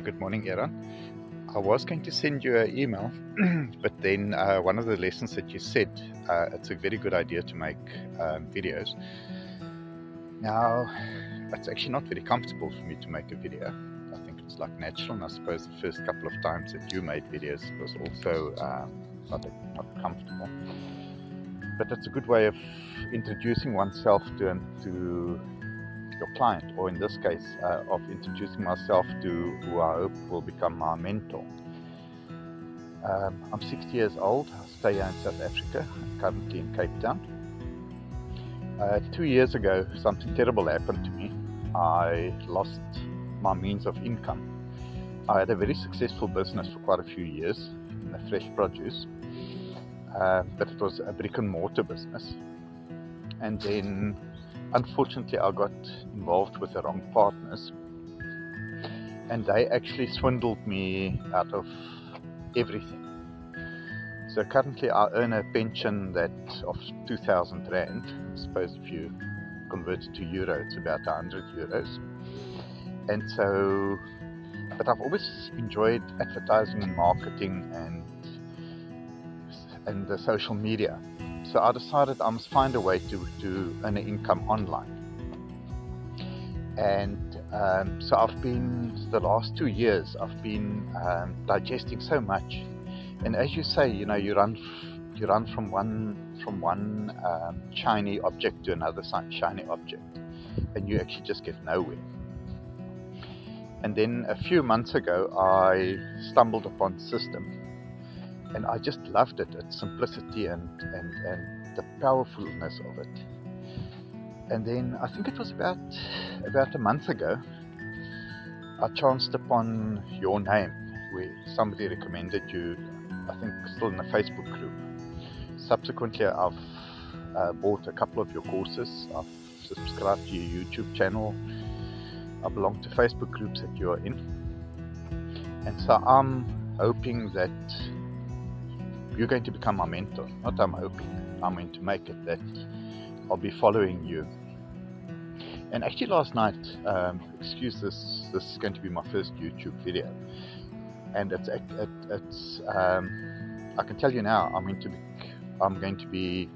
Good morning, Eran. I was going to send you an email, but then uh, one of the lessons that you said, uh, it's a very good idea to make um, videos. Now, it's actually not very comfortable for me to make a video. I think it's like natural, and I suppose the first couple of times that you made videos was also um, not, not comfortable. But it's a good way of introducing oneself to, to your client, or in this case, uh, of introducing myself to who I hope will become my mentor. Um, I'm 60 years old, I stay here in South Africa, currently in Cape Town. Uh, two years ago, something terrible happened to me. I lost my means of income. I had a very successful business for quite a few years in the fresh produce, uh, but it was a brick and mortar business. And then unfortunately, I got involved with the wrong partners, and they actually swindled me out of everything. So currently, I earn a pension that of 2,000 rand. I suppose if you convert it to euro, it's about 100 euros. And so, but I've always enjoyed advertising and marketing and and the social media. So I decided I must find a way to, to earn an income online. And um, so I've been, the last two years, I've been um, digesting so much. And as you say, you know, you run, you run from one, from one um, shiny object to another shiny object, and you actually just get nowhere. And then a few months ago, I stumbled upon Systeme and I just loved it, its simplicity and, and, and the powerfulness of it. And then I think it was about about a month ago, I chanced upon your name where somebody recommended you, I think still in a Facebook group. Subsequently, I've uh, bought a couple of your courses, I've subscribed to your YouTube channel, I belong to Facebook groups that you're in. And so I'm hoping that you're going to become my mentor. Not I'm hoping, I'm going to make it that I'll be following you. And actually, last night, um, excuse this, this is going to be my first YouTube video, and it's it, it's um, I can tell you now, I'm going to be I'm going to be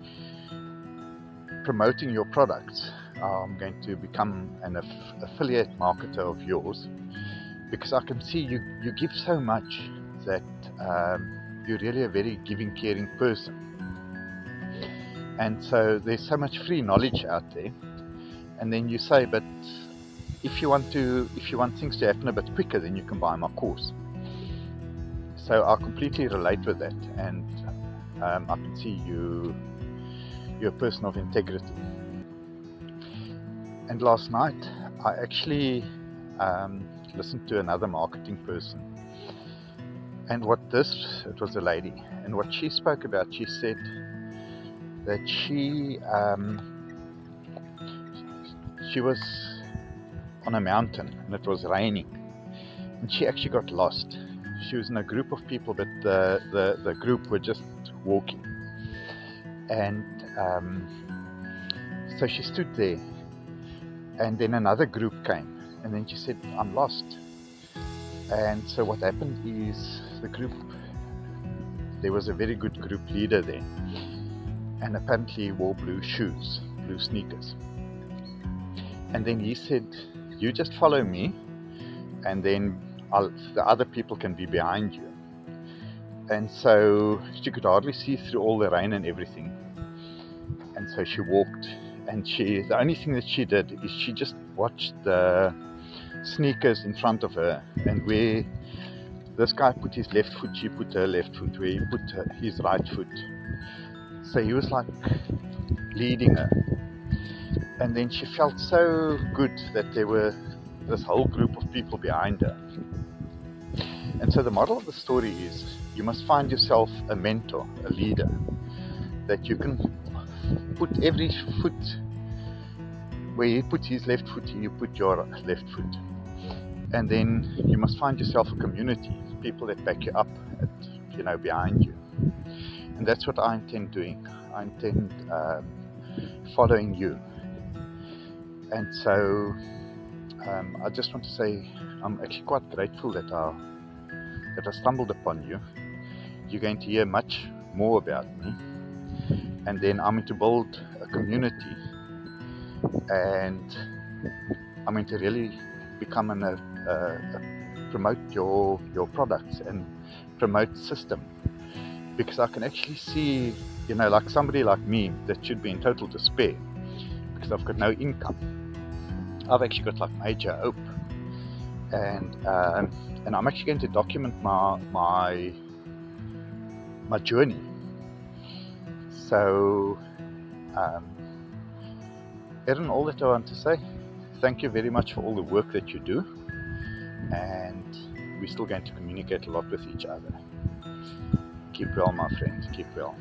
promoting your products. I'm going to become an aff affiliate marketer of yours because I can see you you give so much that. Um, you're really a very giving, caring person. And so there's so much free knowledge out there. And then you say, but if you want to, if you want things to happen a bit quicker, then you can buy my course. So I completely relate with that, and um, I can see you, you're a person of integrity. And last night, I actually um, listened to another marketing person and what this, it was a lady, and what she spoke about, she said that she, um, she was on a mountain and it was raining, and she actually got lost. She was in a group of people, but the, the, the group were just walking. And um, so she stood there, and then another group came, and then she said, I'm lost. And so what happened is the group, there was a very good group leader there, and apparently wore blue shoes, blue sneakers. And then he said, You just follow me, and then I'll, the other people can be behind you. And so she could hardly see through all the rain and everything. And so she walked, and she, the only thing that she did is she just watched the sneakers in front of her, and where this guy put his left foot, she put her left foot, where he put her, his right foot. So he was like leading her. And then she felt so good that there were this whole group of people behind her. And so the model of the story is you must find yourself a mentor, a leader, that you can put every foot where he puts his left foot, you put your left foot. And then you must find yourself a community people that back you up, at, you know, behind you. And that's what I intend doing. I intend um, following you. And so um, I just want to say I'm actually quite grateful that I that I stumbled upon you. You're going to hear much more about me, and then I'm going to build a community, and I'm going to really become an, a, a, promote your your products and promote Systeme because I can actually see, you know, like somebody like me that should be in total despair because I've got no income. I've actually got like major hope, and um, and I'm actually going to document my my my journey. So, um, Eran, all that I want to say, thank you very much for all the work that you do, and we're still going to communicate a lot with each other. Keep well, my friend. Keep well.